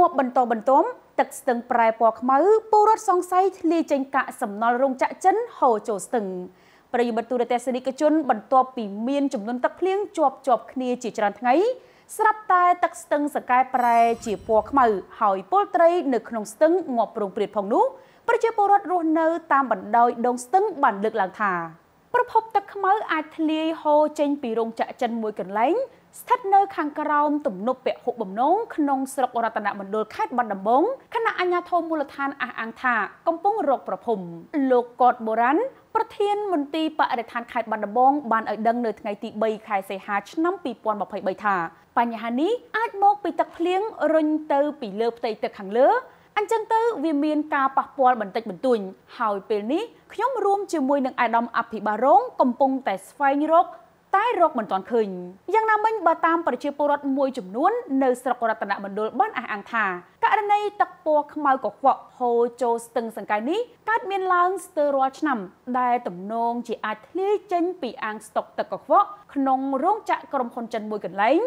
ងាប់បន្តបន្ទាប់ទឹកស្ទឹងប្រែពណ៌ខ្មៅពលរដ្ឋសង្ស័យធ្លាយចេញកាកសំណល់រោងចក្រចិនហូរចូលស្ទឹងប្រិយមិត្តទូរទស្សនិកជនបន្ទាប់ពីមានចំនួនទឹកភ្លៀងជាប់ជាប់គ្នាជាច្រើនថ្ងៃស្រាប់តែទឹកស្ទឹងសកែប្រែជាពណ៌ខ្មៅហើយពលត្រីនៅក្នុងស្ទឹងងាប់ប្រងព្រាតផងនោះប្រជាពលរដ្ឋរស់នៅតាមបណ្ដោយដងស្ទឹងបានលើកឡើងថា ប្រភពទឹកខ្មៅអាចធ្លាយហូរចេញពីរោងចក្រចិនមួយកន្លែងស្ថិតនៅខាងក្រោមទំនប់ពហុបំណងក្នុងស្រុករតនមណ្ឌលខេត្តបាត់ដំបងខណៈអាជ្ញាធរមូលដ្ឋានអះអាងថាកំពុងរកប្រភពលោកកតបុរាណប្រធានមន្ទីរបរិស្ថានខេត្តបាត់ដំបងបានឲ្យដឹងនៅថ្ងៃទី3ខែសីហាឆ្នាំ2023ថា បញ្ហានេះអាចមកពីទឹកភ្លៀងរុញទៅពីលើផ្ទៃទឹកខាងលើ អញ្ចឹងទៅវាមានការប៉ះពាល់បន្តិចបន្តួចហើយពេលនេះខ្ញុំរួមជាមួយនឹងអាដាមអភិបាលរងកំពុងតែស្វែងរកតែរកមិនទាន់ឃើញយ៉ាងណាមិញបើតាមប្រជាពលរដ្ឋមួយចំនួននៅស្រុករតនមណ្ឌលបានអះអាងថា ករណីទឹកពណ៌ខ្មៅកខ្វក់ហូរចូលស្ទឹងសង្កែនេះកើតមានឡើងស្ទើររាល់ឆ្នាំ ដែលទំនងជាអាចធ្លាយចេញពីអាងស្តុកទឹកកខ្វក់ក្នុងរោងចក្រក្រុមហ៊ុនចិនមួយកន្លែង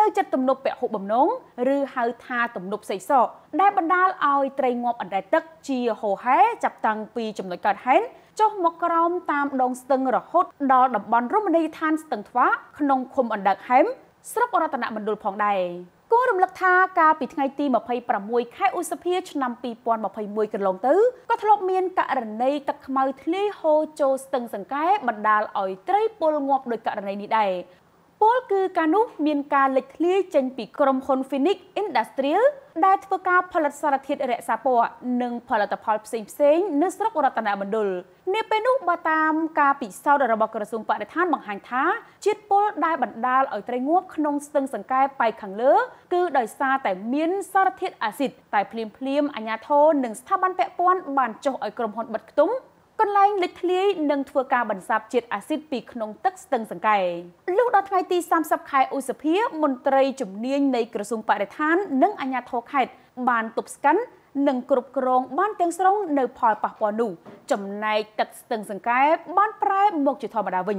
នៅចិត្តទំនប់ពហុបំណងឬហៅថាទំនប់សីសកដែលបណ្ដាលឲ្យត្រីងាប់អណ្ដែតទឹកជាហូហែចាប់តាំងពីចំណុចកើតហេតុចុះមកក្រោមតាមដងស្ទឹងរហូតដល់តំបន់រមណីយដ្ឋានស្ទឹងថ្វាក្នុងឃុំអណ្ដើកហែមស្រុករតនមណ្ឌលផងដែរគួ ររំលឹកថាកាលពីថ្ងៃទី26ខែឧសភាឆ្នាំ2021កន្លងទៅក៏ធ្លាប់មានករណីទឹកខ្មៅធ្លាយហូរចូលស្ទឹងសង្កែបណ្ដាលឲ្យត្រីពលងាប់ដោយករណីនេះដែរ ពលគឺការនោះមានការលេចធ្លាយចេញពីក្រុមហ៊ុន Phoenix Industrial ដែលធ្វើការផលិតសារធាតុរក្សាពណ៌និងផលិតផលផ្សេងផ្សេងនៅស្រុករតនមណ្ឌលនាពេលនោះបើតាមការពិសោធន៍របស់ក្រសួងបរិស្ថានបង្ហាញថាជាតិពុលដែលបណ្ដាលឲ្យត្រីងាប់ក្នុងស្ទឹងសង្កែប៉ៃខាងលើ គឺដោយសារតែមានសារធាតុអាស៊ីតតែភ្លាមភ្លាមអាជ្ញាធរនិងស្ថាប័នពាក់ព័ន្ធបានចុះឲ្យក្រុមហ៊ុនបិទខ្ទង់ កន្លែងលេចធ្លាយនិងធ្វើការបន្សាបជាតិអាស៊ីតពីក្នុងទឹកស្ទឹងសង្កែលុះដល់ថ្ងៃទី30ខែឧសភាមន្ត្រីជំនាញនៃក្រសួងបរិស្ថាន និងអាជ្ញាធរខេត្តបានទប់ស្កាត់និងគ្រប់គ្រងបានទាំងស្រុងនៅផលប៉ះពាល់នោះចំណែកទឹកស្ទឹងសង្កែបានប្រែមកជាធម្មតាវិញ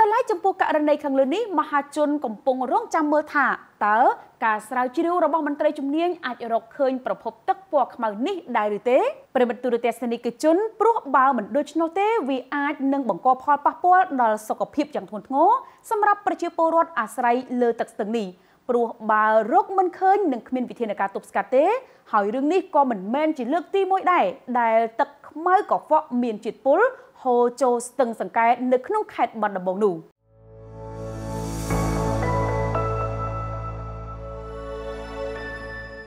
ដល់ឡែកចំពោះករណីខាងលើនេះមហាជនកំពុងរងចាំមើលថាតើការស្រាវជ្រាវរបស់មន្ត្រីជំនាញអាចរកឃើញប្រភពទឹកពណ៌ខ្មៅនេះដែរឬទេប្រិមត្តទូរទស្សនិកជនព្រោះបើមិនដូច្នោះទេវាអាចនឹងបង្កផលប៉ះពាល់ដល់សុខភាពយ៉ាងធ្ងន់ធ្ងរសម្រាប់ប្រជាពលរដ្ឋអាស្រ័យលើទឹកស្ទឹងនេះ ព្រោះបើរកមិនឃើញនឹងគ្មានវិធានការទប់ស្កាត់ទេហើយរឿងនេះក៏មិនមែនជាលើកទី1ដែរដែលទឹកខ្មៅកខ្វក់មានជាតិពុលហូរចូលស្ទឹងសង្កែនៅក្នុងខេត្តបាត់ដំបងនោះ